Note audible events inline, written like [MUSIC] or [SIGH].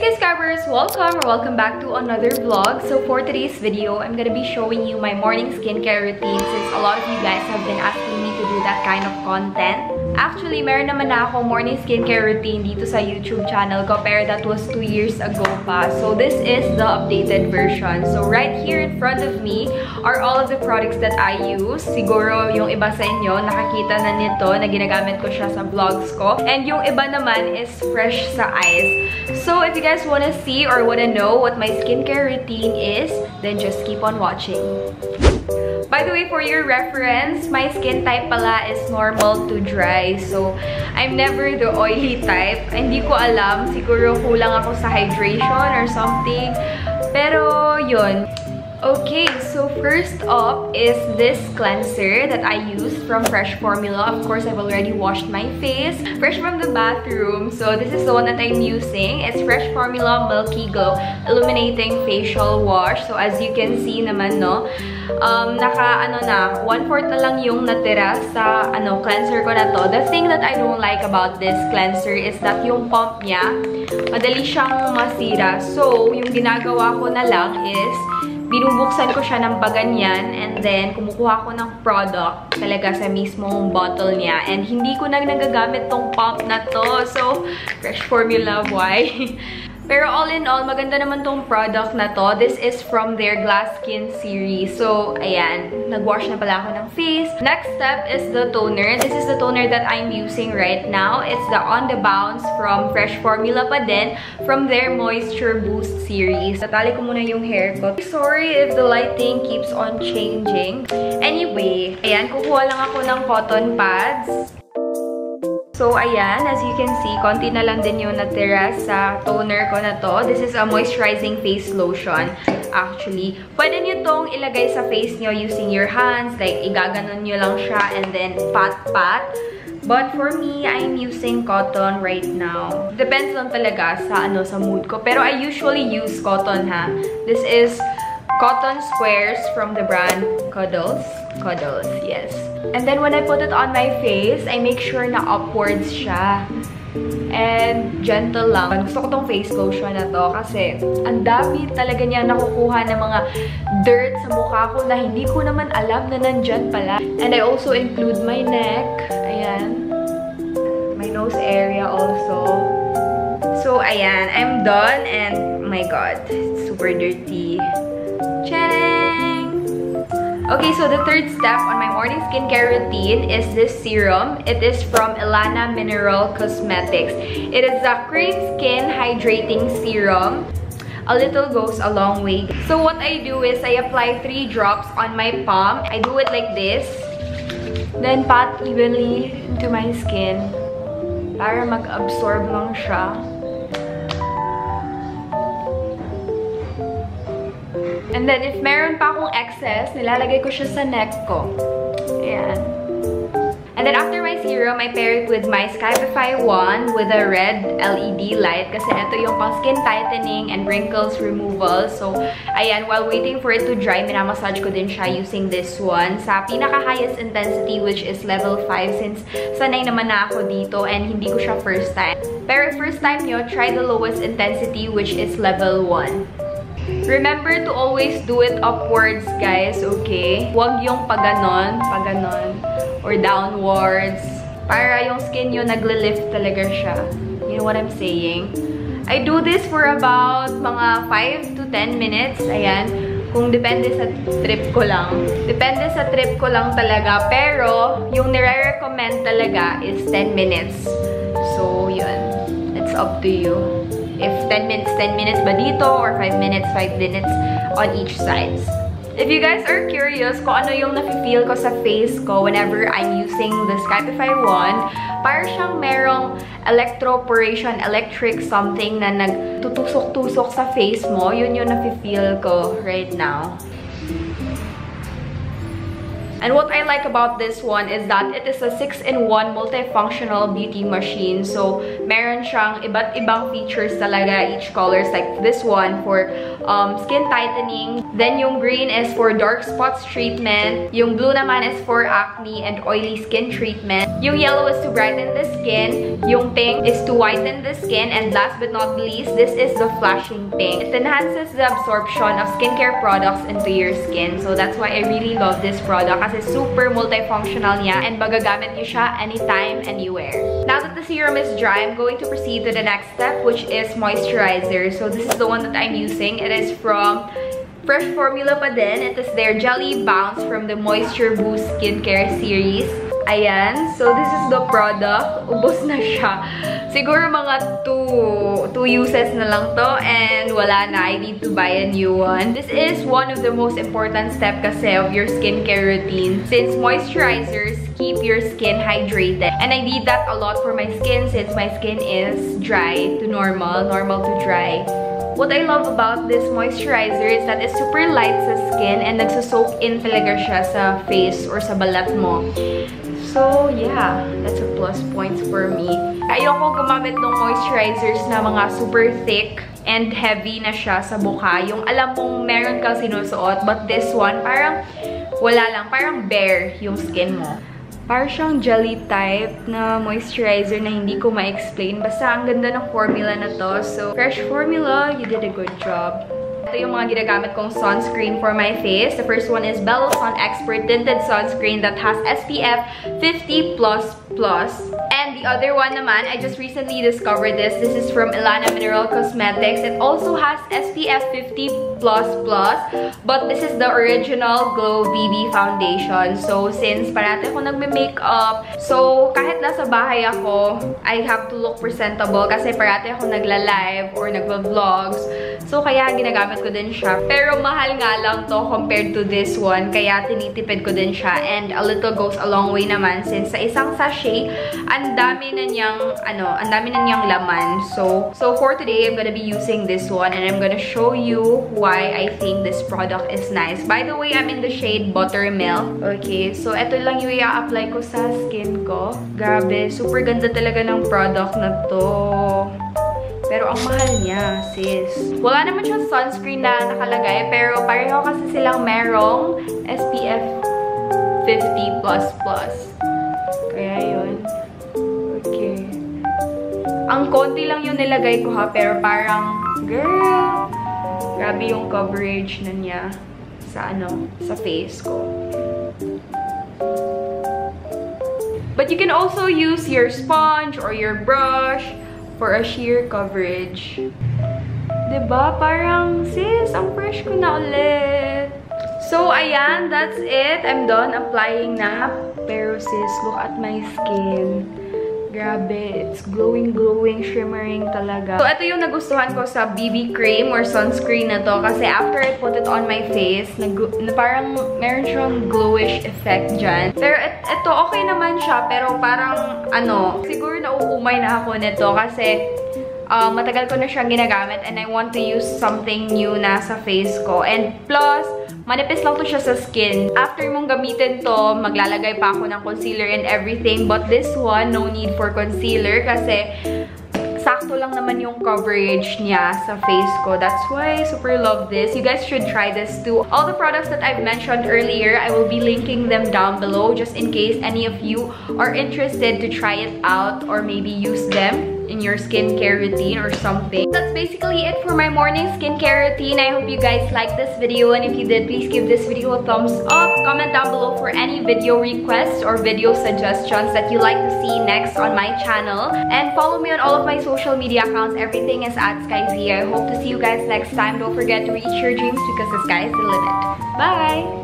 Skybbers! Welcome or welcome back to another vlog. So for today's video, I'm gonna be showing you my morning skincare routine since a lot of you guys have been asking do that kind of content. Actually, meron naman na ako morning skincare routine dito sa YouTube channel ko, pero that was 2 years ago pa. So, this is the updated version. So, right here in front of me are all of the products that I use. Siguro, yung iba sa inyo, nakakita na nito na ginagamit ko siya sa vlogs ko. And yung iba naman is fresh sa eyes. So, if you guys wanna see or wanna know what my skincare routine is, then just keep on watching. By the way, for your reference, my skin type pala is normal to dry. So, I'm never the oily type. Hindi ko alam. Siguro kulang ako sa hydration or something. Pero, yun. Okay, so first up is this cleanser that I use from Fresh Formula. Of course, I've already washed my face. Fresh from the bathroom. So this is the one that I'm using. It's Fresh Formula Milky Glow Illuminating Facial Wash. So as you can see naman, no, um, naka, ano na, one-fourth na lang yung natira sa, ano, cleanser ko na to. The thing that I don't like about this cleanser is that yung pump niya, madali siyang masira. So, yung ginagawa ko na lang is, binubuksan ko siya ng paganyan and then kumukuha ko ng product talaga sa mismong bottle niya. And hindi ko na nagagamit tong pump na to. So, fresh formula, why? [LAUGHS] Pero all in all, maganda naman tong product na to. This is from their Glass Skin series. So, ayan. Nag-wash na pala ako ng face. Next step is the toner. This is the toner that I'm using right now. It's the On The Bounce from Fresh Formula pa din from their Moisture Boost series. Tatali ko muna yung hair ko. Sorry if the lighting keeps on changing. Anyway, ayan. Kukuha lang ako ng cotton pads. So, ayan, as you can see, konti na lang din yung natira sa toner ko na to. This is a moisturizing face lotion, actually. Pwede nyo tong ilagay sa face nyo using your hands. Like, igaganon nyo lang siya and then pat-pat. But for me, I'm using cotton right now. Depends lang talaga sa, ano, sa mood ko. Pero I usually use cotton, ha. This is cotton squares from the brand Cuddles. Cuddles, yes. And then when I put it on my face, I make sure na upwards siya. And gentle lang. Gusto ko tong face lotion na to kasi ang dami talaga niya nakukuha ng mga dirt sa mukha ko na hindi ko naman alam na nandyan pala. And I also include my neck. Ayan. My nose area also. So, ayan. I'm done and my god, it's super dirty. Chang! Okay, so the third step on my morning skincare routine is this serum. It is from Ilana Mineral Cosmetics. It is a cream skin hydrating serum. A little goes a long way. So what I do is I apply three drops on my palm. I do it like this. Then pat evenly into my skin para mag-absorb lang siya. And then, if meron pa akong excess, nilalagay ko siya sa neck ko. Ayan. And then, after my serum, I pair it with my Skypify one with a red LED light. Kasi ito yung pang skin tightening and wrinkles removal. So, ayan, while waiting for it to dry, minamassage ko din siya using this one. Sa pinaka-highest intensity, which is level 5. Since sanay naman na ako dito and hindi ko siya first time. Pero first time nyo, try the lowest intensity, which is level 1. Remember to always do it upwards, guys, okay? Huwag yung paganon, paganon, or downwards. Para yung skin nyo nagle-lift talaga siya. You know what I'm saying? I do this for about mga 5 to 10 minutes. Ayan. Kung depende sa trip ko lang. Depende sa trip ko lang talaga. Pero, yung nire-recommend talaga is 10 minutes. So, yun. It's up to you. If 10 minutes, 10 minutes ba dito? Or 5 minutes, 5 minutes on each sides. If you guys are curious kung ano yung nafe-feel ko sa face ko whenever I'm using the Skypify wand, para siyang merong electroporation, electric something na nagtutusok-tusok sa face mo. Yun yung nafe-feel ko right now. And what I like about this one is that it is a 6-in-1 multifunctional beauty machine. So, meron siyang iba't ibang features talaga each colors. Like this one for um, skin tightening. Then yung green is for dark spots treatment. Yung blue naman is for acne and oily skin treatment. Yung yellow is to brighten the skin. Yung pink is to whiten the skin. And last but not least, this is the flashing pink. It enhances the absorption of skincare products into your skin. So that's why I really love this product kasi super multifunctional niya and magagamit niyo siya anytime, anywhere. Now that the serum is dry, I'm going to proceed to the next step which is moisturizer. So this is the one that I'm using. It is from Fresh Formula pa din. It is their Jelly Bounce from the Moisture Boost Skincare Series. Ayan. So, this is the product. Ubos na siya. Siguro mga two, two uses na lang to and wala na. I need to buy a new one. This is one of the most important step kasi of your skincare routine since moisturizers keep your skin hydrated. And I need that a lot for my skin since my skin is dry to normal, normal to dry. What I love about this moisturizer is that it's super light sa skin and nagsusoak in talaga siya sa face or sa balat mo. So, yeah, that's a plus points for me. Ayoko gumamit ng moisturizers na mga super thick and heavy na siya sa mukha. Yung alam mong meron kang sinusuot, but this one, parang wala lang. Parang bare yung skin mo. Parang siyang jelly type na moisturizer na hindi ko ma-explain. Basta ang ganda ng formula na to. So, fresh formula, you did a good job. Ito yung mga ginagamit kong sunscreen for my face. The first one is Bello Sun Expert Tinted Sunscreen that has SPF 50++. And the other one naman, I just recently discovered this. This is from Ilana Mineral Cosmetics. It also has SPF 50++, but this is the original Glow BB Foundation. So, since parati ako nagme-makeup, so kahit nasa bahay ako, I have to look presentable kasi parati ako nagla-live or nagva-vlogs. So, kaya ginagamit ko din siya. Pero mahal nga lang to compared to this one. Kaya tinitipid ko din siya. And a little goes a long way naman since sa isang sachet, ang dami na niyang, ano, ang dami na niyang laman. So, so for today, I'm gonna be using this one and I'm gonna show you why I think this product is nice. By the way, I'm in the shade Buttermilk. Okay, so ito lang yung i-apply ko sa skin ko. Grabe, super ganda talaga ng product na to. Pero ang mahal niya, sis. Wala naman siyang sunscreen na nakalagay, pero pareho kasi silang merong SPF 50++. Kaya yun. Okay. Ang konti lang yung nilagay ko ha, pero parang, girl, grabe yung coverage na niya sa ano, sa face ko. But you can also use your sponge or your brush for a sheer coverage. Diba? Parang, sis, ang fresh ko na ulit. So, ayan, that's it. I'm done applying na. Pero sis, look at my skin. Grabe, it's glowing, glowing, shimmering talaga. So, ito yung nagustuhan ko sa BB cream or sunscreen na to. Kasi after I put it on my face, na, na parang meron siyang glowish effect dyan. Pero et, ito, okay naman siya. Pero parang, ano, siguro nauumay na ako nito kasi uh, matagal ko na siyang ginagamit and I want to use something new na sa face ko. And plus, manipis lang to siya sa skin. After mong gamitin to, maglalagay pa ako ng concealer and everything. But this one, no need for concealer kasi sakto lang naman yung coverage niya sa face ko. That's why I super love this. You guys should try this too. All the products that I've mentioned earlier, I will be linking them down below just in case any of you are interested to try it out or maybe use them in your skincare routine or something. That's basically it for my morning skincare routine. I hope you guys liked this video and if you did, please give this video a thumbs up. Comment down below for any video requests or video suggestions that you'd like to see next on my channel. And follow me on all of my social media accounts. Everything is at SkyZ. I hope to see you guys next time. Don't forget to reach your dreams because the sky is the limit. Bye!